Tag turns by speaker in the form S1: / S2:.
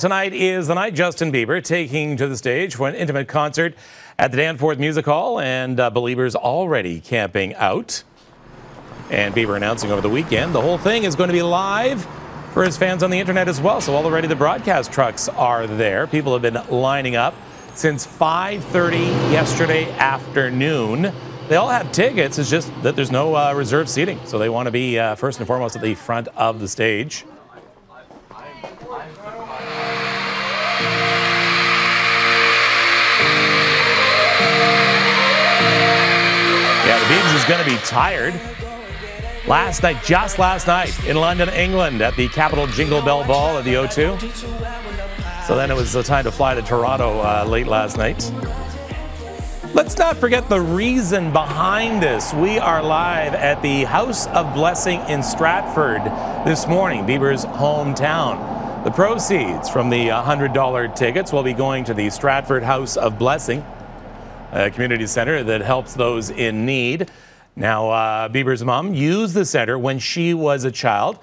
S1: tonight is the night Justin Bieber taking to the stage for an intimate concert at the Danforth Music Hall, and uh, Beliebers already camping out. And Bieber announcing over the weekend the whole thing is going to be live for his fans on the internet as well. So already the broadcast trucks are there. People have been lining up since 5:30 yesterday afternoon. They all have tickets. It's just that there's no uh, reserved seating, so they want to be uh, first and foremost at the front of the stage. Yeah, the Beebs is going to be tired. Last night, just last night, in London, England, at the Capital Jingle Bell Ball at the O2. So then it was the time to fly to Toronto uh, late last night. Let's not forget the reason behind this. We are live at the House of Blessing in Stratford this morning, Bieber's hometown. The proceeds from the $100 tickets will be going to the Stratford House of Blessing, a community center that helps those in need. Now, uh, Bieber's mom used the center when she was a child.